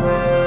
Amen.